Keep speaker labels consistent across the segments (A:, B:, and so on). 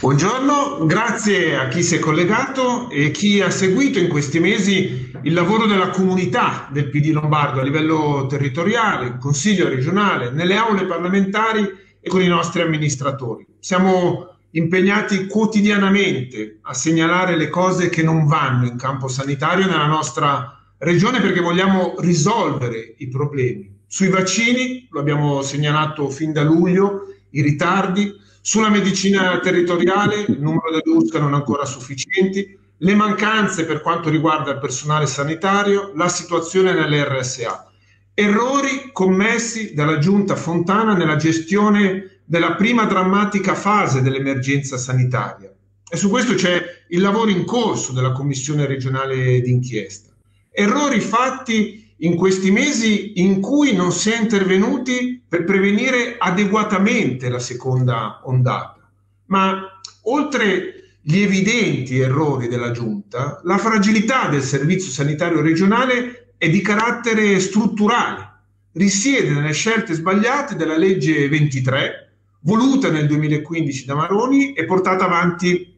A: Buongiorno, grazie a chi si è collegato e chi ha seguito in questi mesi il lavoro della comunità del PD Lombardo a livello territoriale, consiglio regionale, nelle aule parlamentari e con i nostri amministratori. Siamo impegnati quotidianamente a segnalare le cose che non vanno in campo sanitario nella nostra regione perché vogliamo risolvere i problemi. Sui vaccini, lo abbiamo segnalato fin da luglio, i ritardi, sulla medicina territoriale, il numero delle USCA non ancora sufficienti, le mancanze per quanto riguarda il personale sanitario, la situazione nelle RSA. Errori commessi dalla giunta Fontana nella gestione della prima drammatica fase dell'emergenza sanitaria. E su questo c'è il lavoro in corso della Commissione regionale d'inchiesta. Errori fatti in questi mesi in cui non si è intervenuti per prevenire adeguatamente la seconda ondata. Ma oltre gli evidenti errori della Giunta, la fragilità del servizio sanitario regionale è di carattere strutturale, risiede nelle scelte sbagliate della legge 23, voluta nel 2015 da Maroni e portata avanti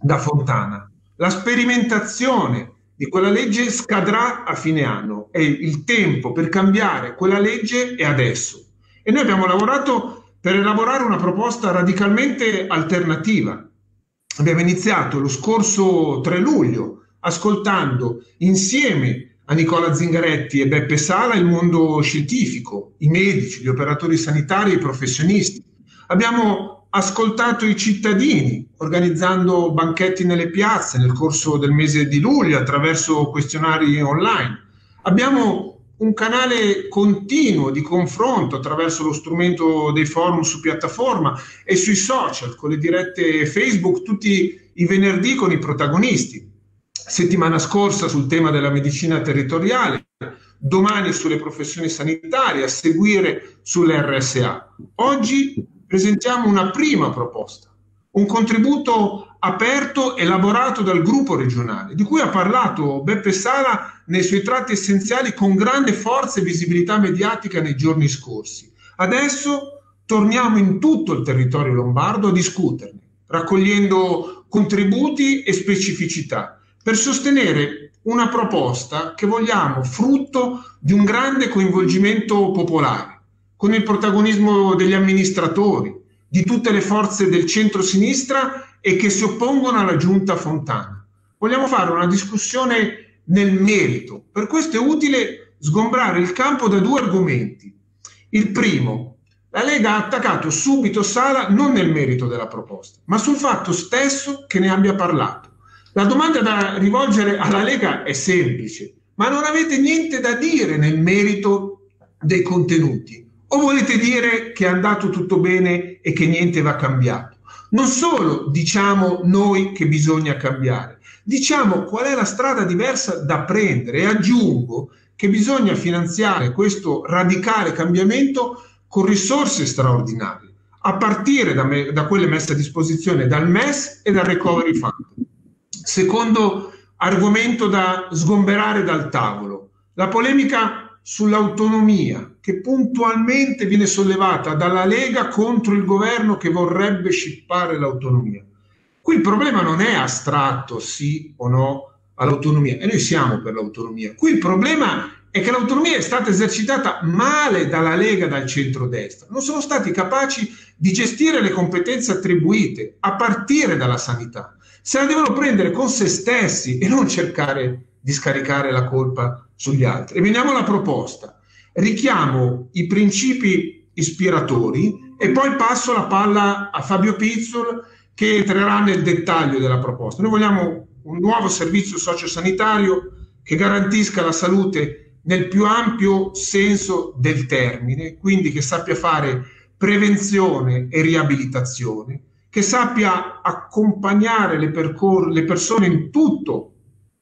A: da Fontana. La sperimentazione di quella legge scadrà a fine anno e il tempo per cambiare quella legge è adesso. E noi abbiamo lavorato per elaborare una proposta radicalmente alternativa. Abbiamo iniziato lo scorso 3 luglio ascoltando insieme a Nicola Zingaretti e Beppe Sala il mondo scientifico, i medici, gli operatori sanitari e i professionisti. Abbiamo ascoltato i cittadini organizzando banchetti nelle piazze nel corso del mese di luglio attraverso questionari online. Abbiamo un canale continuo di confronto attraverso lo strumento dei forum su piattaforma e sui social, con le dirette Facebook tutti i venerdì con i protagonisti. Settimana scorsa sul tema della medicina territoriale, domani sulle professioni sanitarie, a seguire sulle RSA. Oggi presentiamo una prima proposta, un contributo aperto elaborato dal gruppo regionale, di cui ha parlato Beppe Sala nei suoi tratti essenziali con grande forza e visibilità mediatica nei giorni scorsi. Adesso torniamo in tutto il territorio lombardo a discuterne, raccogliendo contributi e specificità per sostenere una proposta che vogliamo frutto di un grande coinvolgimento popolare con il protagonismo degli amministratori, di tutte le forze del centro-sinistra e che si oppongono alla giunta Fontana. Vogliamo fare una discussione nel merito. Per questo è utile sgombrare il campo da due argomenti. Il primo, la Lega ha attaccato subito Sala non nel merito della proposta, ma sul fatto stesso che ne abbia parlato. La domanda da rivolgere alla Lega è semplice, ma non avete niente da dire nel merito dei contenuti. O volete dire che è andato tutto bene e che niente va cambiato? Non solo diciamo noi che bisogna cambiare, diciamo qual è la strada diversa da prendere e aggiungo che bisogna finanziare questo radicale cambiamento con risorse straordinarie, a partire da, me, da quelle messe a disposizione dal MES e dal Recovery Fund. Secondo argomento da sgomberare dal tavolo, la polemica sull'autonomia che puntualmente viene sollevata dalla Lega contro il governo che vorrebbe scippare l'autonomia. Qui il problema non è astratto, sì o no all'autonomia, e noi siamo per l'autonomia. Qui il problema è che l'autonomia è stata esercitata male dalla Lega dal centrodestra. Non sono stati capaci di gestire le competenze attribuite, a partire dalla sanità. Se la devono prendere con se stessi e non cercare di scaricare la colpa sugli altri. E veniamo alla proposta. Richiamo i principi ispiratori e poi passo la palla a Fabio Pizzol che entrerà nel dettaglio della proposta. Noi vogliamo un nuovo servizio sociosanitario che garantisca la salute nel più ampio senso del termine, quindi che sappia fare prevenzione e riabilitazione, che sappia accompagnare le, percor- le persone in tutto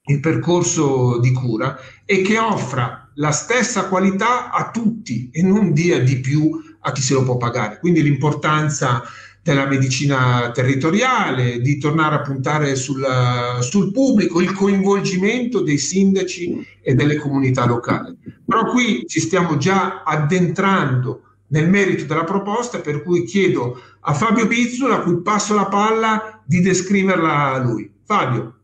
A: il percorso di cura e che offra la stessa qualità a tutti e non dia di più a chi se lo può pagare. Quindi l'importanza della medicina territoriale, di tornare a puntare sul, sul pubblico, il coinvolgimento dei sindaci e delle comunità locali. Però qui ci stiamo già addentrando nel merito della proposta, per cui chiedo a Fabio Pizzula, a cui passo la palla, di descriverla a lui. Fabio.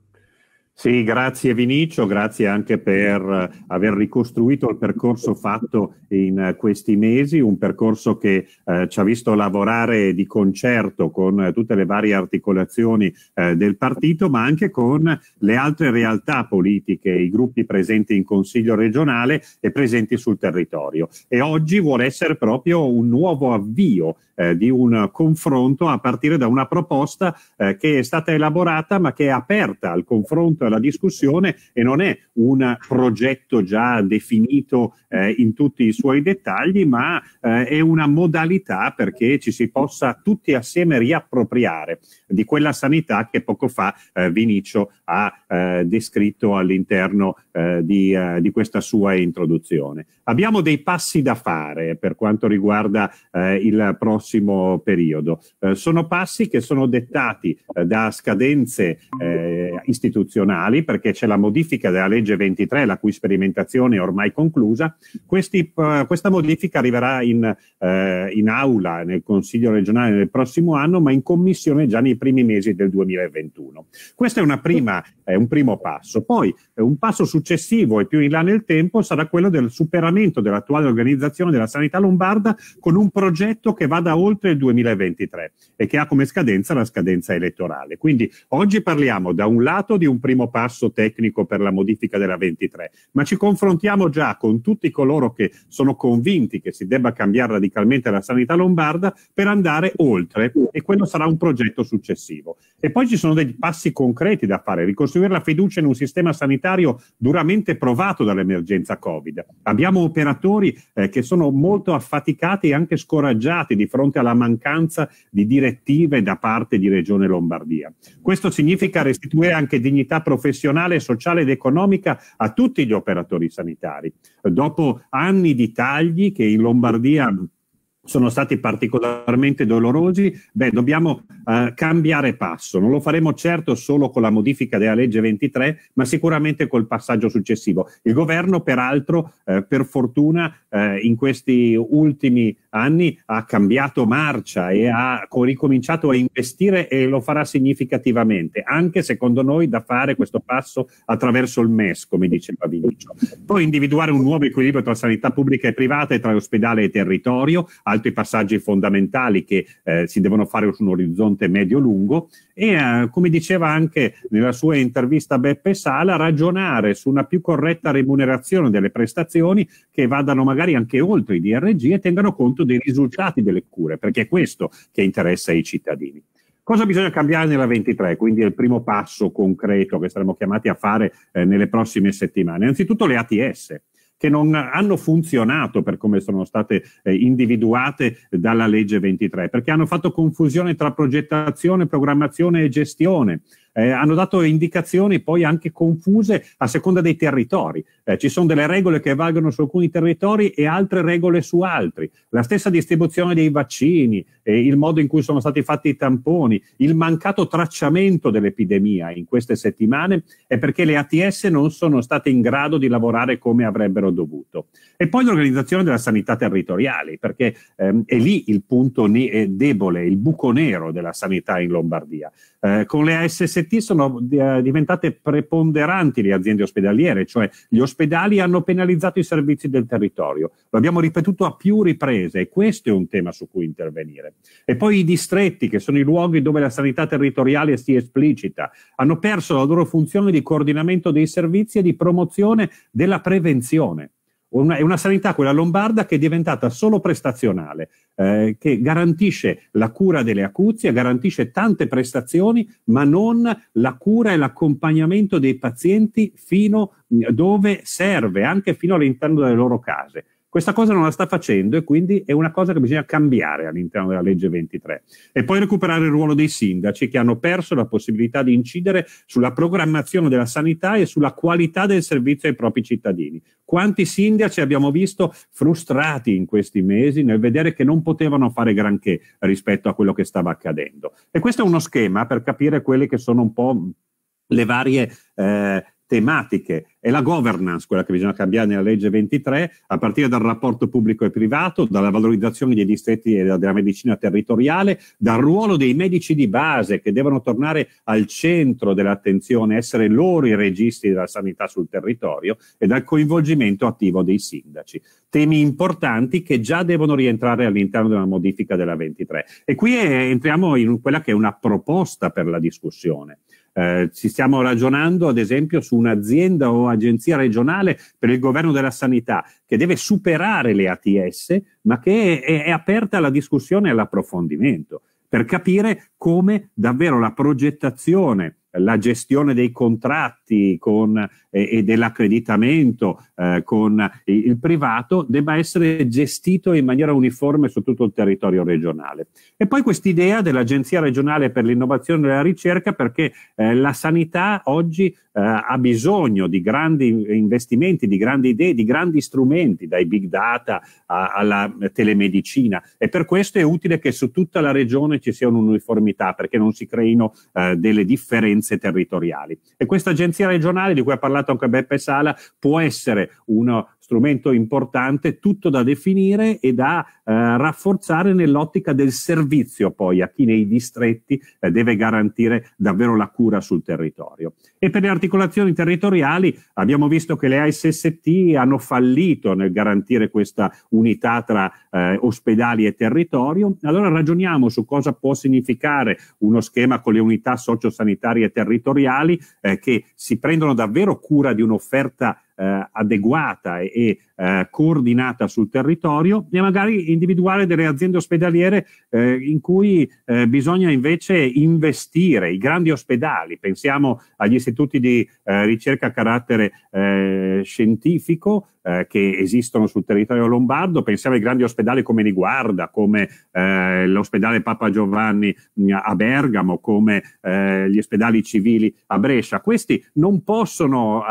B: Sì, grazie Vinicio, grazie anche per aver ricostruito il percorso fatto in questi mesi, un percorso che eh, ci ha visto lavorare di concerto con tutte le varie articolazioni eh, del partito, ma anche con le altre realtà politiche, i gruppi presenti in Consiglio regionale e presenti sul territorio. E oggi vuole essere proprio un nuovo avvio eh, di un confronto a partire da una proposta eh, che è stata elaborata ma che è aperta al confronto e alla discussione e non è un progetto già definito eh, in tutti i suoi dettagli, ma eh, è una modalità perché ci si possa tutti assieme riappropriare di quella sanità che poco fa eh, Vinicio ha eh, descritto all'interno di, di, questa sua introduzione. Abbiamo dei passi da fare per quanto riguarda il prossimo prossimo periodo. Eh, sono passi che sono dettati eh, da scadenze eh, istituzionali perché c'è la modifica della legge 23 la cui sperimentazione è ormai conclusa. Questi, eh, questa modifica arriverà in, eh, in aula nel Consiglio regionale nel prossimo anno ma in commissione già nei primi mesi del 2021. Questo è, prima, è un primo passo. Poi un passo successivo e più in là nel tempo sarà quello del superamento dell'attuale organizzazione della sanità lombarda con un progetto che vada oltre il 2023 e che ha come scadenza la scadenza elettorale. Quindi oggi parliamo da un lato di un primo passo tecnico per la modifica della 23, ma ci confrontiamo già con tutti coloro che sono convinti che si debba cambiare radicalmente la sanità lombarda per andare oltre e quello sarà un progetto successivo. E poi ci sono dei passi concreti da fare, ricostruire la fiducia in un sistema sanitario duramente provato dall'emergenza Covid. Abbiamo operatori eh, che sono molto affaticati e anche scoraggiati di fronte fronte alla mancanza di direttive da parte di Regione Lombardia. Questo significa restituire anche dignità professionale, sociale ed economica a tutti gli operatori sanitari. Dopo anni di tagli che in Lombardia sono stati particolarmente dolorosi, beh, dobbiamo uh, cambiare passo. Non lo faremo certo solo con la modifica della legge 23, ma sicuramente col passaggio successivo. Il governo, peraltro, uh, per fortuna, uh, in questi ultimi anni ha cambiato marcia e ha ricominciato a investire e lo farà significativamente, anche secondo noi da fare questo passo attraverso il MES, come diceva Vinicio. Poi individuare un nuovo equilibrio tra sanità pubblica e privata e tra ospedale e territorio, altri passaggi fondamentali che eh, si devono fare su un orizzonte medio-lungo e, eh, come diceva anche nella sua intervista Beppe Sala, ragionare su una più corretta remunerazione delle prestazioni che vadano magari anche oltre i DRG e tengano conto dei risultati delle cure, perché è questo che interessa ai cittadini. Cosa bisogna cambiare nella 23? Quindi è il primo passo concreto che saremo chiamati a fare eh, nelle prossime settimane. Innanzitutto le ATS che non hanno funzionato per come sono state eh, individuate dalla legge 23, perché hanno fatto confusione tra progettazione, programmazione e gestione eh, hanno dato indicazioni poi anche confuse a seconda dei territori. Eh, ci sono delle regole che valgono su alcuni territori e altre regole su altri. La stessa distribuzione dei vaccini, eh, il modo in cui sono stati fatti i tamponi, il mancato tracciamento dell'epidemia in queste settimane è perché le ATS non sono state in grado di lavorare come avrebbero dovuto. E poi l'organizzazione della sanità territoriale, perché ehm, è lì il punto ne- debole, il buco nero della sanità in Lombardia. Eh, con le ASST sono eh, diventate preponderanti le aziende ospedaliere, cioè gli ospedali hanno penalizzato i servizi del territorio. Lo abbiamo ripetuto a più riprese e questo è un tema su cui intervenire. E poi i distretti, che sono i luoghi dove la sanità territoriale si esplicita, hanno perso la loro funzione di coordinamento dei servizi e di promozione della prevenzione. Una, è una sanità, quella lombarda, che è diventata solo prestazionale, eh, che garantisce la cura delle acuzie, garantisce tante prestazioni, ma non la cura e l'accompagnamento dei pazienti fino dove serve, anche fino all'interno delle loro case. Questa cosa non la sta facendo e quindi è una cosa che bisogna cambiare all'interno della legge 23. E poi recuperare il ruolo dei sindaci che hanno perso la possibilità di incidere sulla programmazione della sanità e sulla qualità del servizio ai propri cittadini. Quanti sindaci abbiamo visto frustrati in questi mesi nel vedere che non potevano fare granché rispetto a quello che stava accadendo. E questo è uno schema per capire quelle che sono un po' le varie eh, tematiche. È la governance quella che bisogna cambiare nella legge 23, a partire dal rapporto pubblico e privato, dalla valorizzazione dei distretti e della medicina territoriale, dal ruolo dei medici di base che devono tornare al centro dell'attenzione, essere loro i registi della sanità sul territorio e dal coinvolgimento attivo dei sindaci. Temi importanti che già devono rientrare all'interno della modifica della 23. E qui entriamo in quella che è una proposta per la discussione. Eh, ci stiamo ragionando ad esempio su un'azienda o agenzia regionale per il governo della sanità che deve superare le ATS ma che è, è aperta alla discussione e all'approfondimento per capire come davvero la progettazione la gestione dei contratti con, eh, e dell'accreditamento eh, con il privato debba essere gestito in maniera uniforme su tutto il territorio regionale. E poi quest'idea dell'Agenzia regionale per l'innovazione e la ricerca perché eh, la sanità oggi eh, ha bisogno di grandi investimenti, di grandi idee, di grandi strumenti, dai big data a, alla telemedicina e per questo è utile che su tutta la regione ci sia un'uniformità perché non si creino eh, delle differenze territoriali. E questa agenzia regionale di cui ha parlato anche Beppe Sala può essere uno strumento importante, tutto da definire e da eh, rafforzare nell'ottica del servizio poi a chi nei distretti eh, deve garantire davvero la cura sul territorio. E per le articolazioni territoriali abbiamo visto che le ASST hanno fallito nel garantire questa unità tra eh, ospedali e territorio. Allora ragioniamo su cosa può significare uno schema con le unità sociosanitarie territoriali eh, che si prendono davvero cura di un'offerta eh, adeguata e, eh, coordinata sul territorio e magari individuare delle aziende ospedaliere eh, in cui eh, bisogna invece investire, i grandi ospedali, pensiamo agli istituti di eh, ricerca a carattere eh, scientifico che esistono sul territorio lombardo, pensiamo ai grandi ospedali come Niguarda, come l'ospedale Papa Giovanni mh, a Bergamo, come gli ospedali civili a Brescia. Questi non possono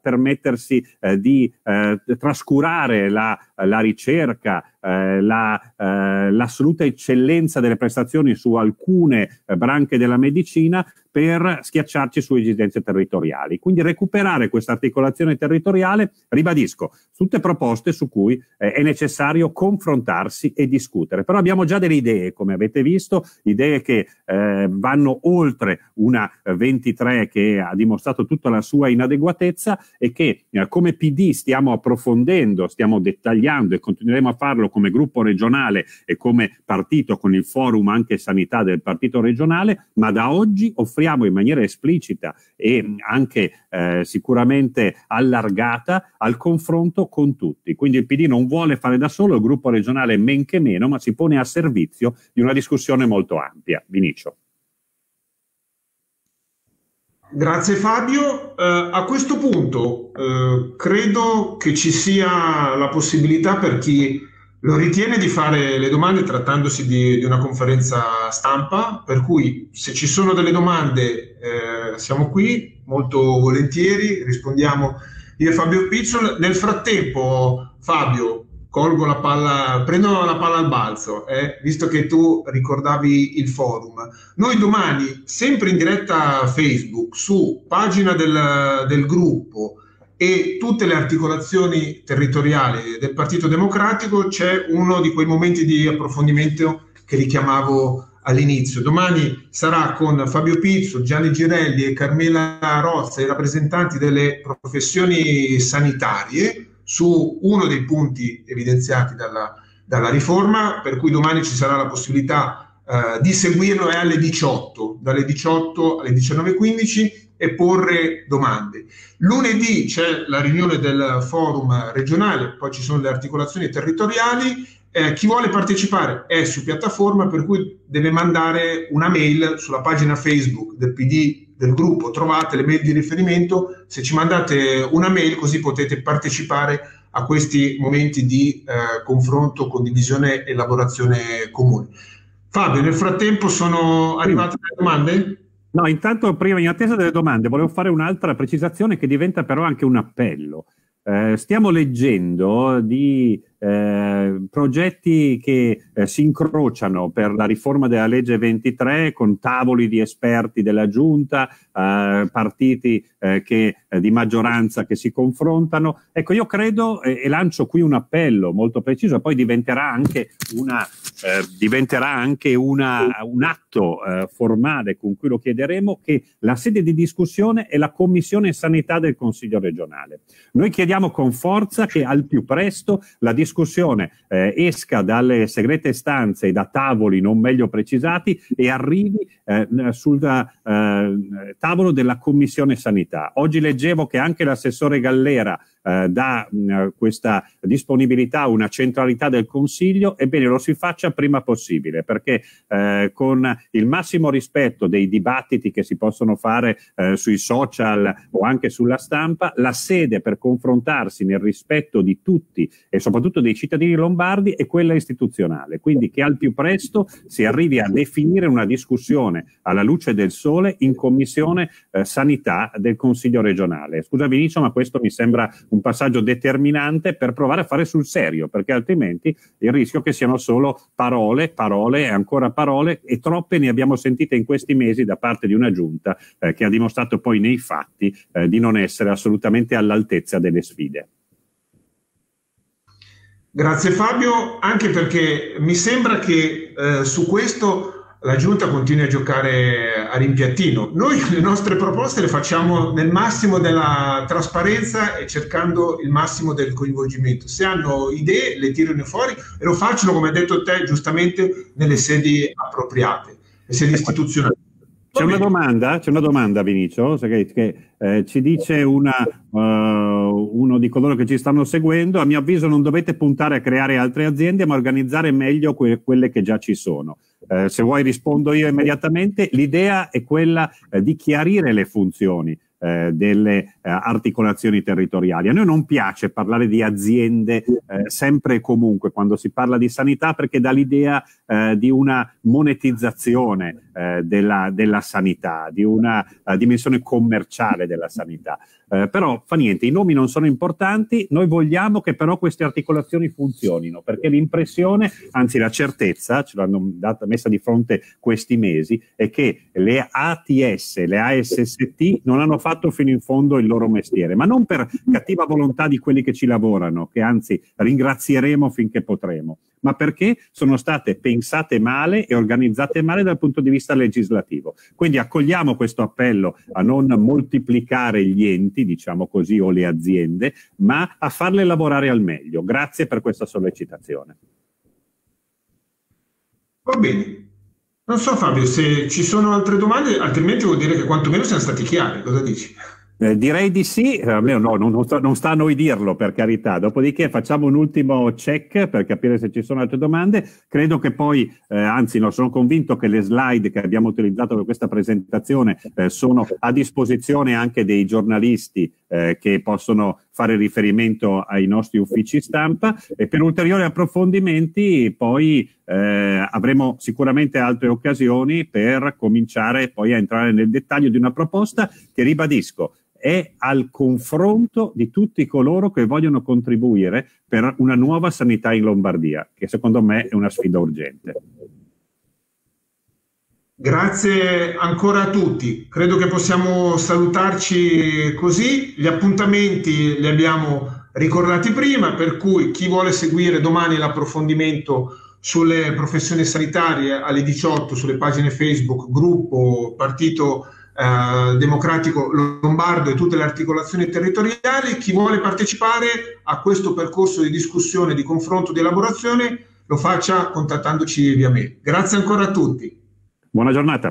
B: permettersi di eh, trascurare la, la ricerca, eh, la, eh, l'assoluta eccellenza delle prestazioni su alcune eh, branche della medicina per schiacciarci su esigenze territoriali. Quindi recuperare questa articolazione territoriale, ribadisco, tutte proposte su cui eh, è necessario confrontarsi e discutere. Però abbiamo già delle idee, come avete visto, idee che eh, vanno oltre una 23 che ha dimostrato tutta la sua inadeguatezza e che come PD stiamo approfondendo, stiamo dettagliando e continueremo a farlo come gruppo regionale e come partito con il forum anche sanità del partito regionale, ma da oggi offriamo in maniera esplicita e anche eh, sicuramente allargata al confronto con tutti. Quindi il PD non vuole fare da solo il gruppo regionale men che meno, ma si pone a servizio di una discussione molto ampia. Vinicio.
A: Grazie Fabio. Uh, a questo punto uh, credo che ci sia la possibilità per chi lo ritiene di fare le domande trattandosi di, di, una conferenza stampa, per cui se ci sono delle domande eh, siamo qui, molto volentieri, rispondiamo io e Fabio Pizzol. Nel frattempo, Fabio, colgo la palla, prendo la palla al balzo, eh, visto che tu ricordavi il forum. Noi domani, sempre in diretta Facebook, su pagina del, del gruppo, e tutte le articolazioni territoriali del Partito Democratico c'è uno di quei momenti di approfondimento che richiamavo all'inizio. Domani sarà con Fabio Pizzo, Gianni Girelli e Carmela Rozza, i rappresentanti delle professioni sanitarie, su uno dei punti evidenziati dalla, dalla riforma, per cui domani ci sarà la possibilità eh, di seguirlo è alle 18, dalle 18 alle 19.15 e porre domande. Lunedì c'è la riunione del forum regionale, poi ci sono le articolazioni territoriali. Eh, chi vuole partecipare è su piattaforma, per cui deve mandare una mail sulla pagina Facebook del PD del gruppo, trovate le mail di riferimento. Se ci mandate una mail così potete partecipare a questi momenti di eh, confronto, condivisione e elaborazione comune. Fabio, nel frattempo sono arrivate le domande?
B: No, intanto prima in attesa delle domande volevo fare un'altra precisazione che diventa però anche un appello. Eh, stiamo leggendo di eh, progetti che eh, si incrociano per la riforma della legge 23 con tavoli di esperti della giunta, eh, partiti eh, che, eh, di maggioranza che si confrontano. Ecco, io credo e lancio qui un appello molto preciso, poi diventerà anche, una, diventerà anche una, un atto formale con cui lo chiederemo, che la sede di discussione è la Commissione Sanità del Consiglio regionale. Noi chiediamo con forza che al più presto la discussione discussione eh, esca dalle segrete stanze e da tavoli non meglio precisati e arrivi eh, sul eh, tavolo della Commissione Sanità. Oggi leggevo che anche l'assessore Gallera eh, dà mh, questa disponibilità, una centralità del Consiglio, ebbene lo si faccia prima possibile, perché eh, con il massimo rispetto dei dibattiti che si possono fare eh, sui social o anche sulla stampa, la sede per confrontarsi nel rispetto di tutti e soprattutto dei cittadini lombardi è quella istituzionale. Quindi che al più presto si arrivi a definire una discussione alla luce del sole in Commissione eh, Sanità del Consiglio regionale. Scusa Vinicio, ma questo mi sembra un passaggio determinante per provare a fare sul serio, perché altrimenti il rischio che siano solo parole, parole e ancora parole e troppe ne abbiamo sentite in questi mesi da parte di una giunta eh, che ha dimostrato poi nei fatti eh, di non essere assolutamente all'altezza delle sfide.
A: Grazie Fabio, anche perché mi sembra che eh, su questo la Giunta continua a giocare a rimpiattino. Noi le nostre proposte le facciamo nel massimo della trasparenza e cercando il massimo del coinvolgimento. Se hanno idee le tirano fuori e lo facciano, come hai detto te, giustamente nelle sedi appropriate, le sedi istituzionali.
B: C'è una domanda, c'è una domanda Vinicio, che, che eh, ci dice una, uh, uno di coloro che ci stanno seguendo, a mio avviso non dovete puntare a creare altre aziende, ma organizzare meglio que- quelle che già ci sono. Eh, se vuoi rispondo io immediatamente, l'idea è quella eh, di chiarire le funzioni eh, delle eh, articolazioni territoriali. A noi non piace parlare di aziende eh, sempre e comunque quando si parla di sanità perché dà l'idea di una monetizzazione eh, della, della, sanità, di una uh, dimensione commerciale della sanità. Eh, però fa niente, i nomi non sono importanti, noi vogliamo che però queste articolazioni funzionino, perché l'impressione, anzi la certezza, ce l'hanno data, messa di fronte questi mesi, è che le ATS, le ASST non hanno fatto fino in fondo il loro mestiere, ma non per cattiva volontà di quelli che ci lavorano, che anzi ringrazieremo finché potremo, ma perché sono state pensate male e organizzate male dal punto di vista legislativo. Quindi accogliamo questo appello a non moltiplicare gli enti, diciamo così, o le aziende, ma a farle lavorare al meglio. Grazie per questa sollecitazione.
A: Va bene. Non so Fabio se ci sono altre domande, altrimenti vuol dire che quantomeno siamo stati chiari. Cosa dici?
B: Eh, direi di sì, eh, almeno no, non, sta, non, sta, a noi dirlo per carità. Dopodiché facciamo un ultimo check per capire se ci sono altre domande. Credo che poi, eh, anzi no, sono convinto che le slide che abbiamo utilizzato per questa presentazione eh, sono a disposizione anche dei giornalisti eh, che possono fare riferimento ai nostri uffici stampa e per ulteriori approfondimenti poi eh, avremo sicuramente altre occasioni per cominciare poi a entrare nel dettaglio di una proposta che ribadisco è al confronto di tutti coloro che vogliono contribuire per una nuova sanità in Lombardia, che secondo me è una sfida urgente.
A: Grazie ancora a tutti. Credo che possiamo salutarci così. Gli appuntamenti li abbiamo ricordati prima, per cui chi vuole seguire domani l'approfondimento sulle professioni sanitarie alle 18 sulle pagine Facebook, gruppo, partito eh, democratico lombardo e tutte le articolazioni territoriali. Chi vuole partecipare a questo percorso di discussione, di confronto, di elaborazione, lo faccia contattandoci via mail. Grazie ancora a tutti.
B: Buona giornata.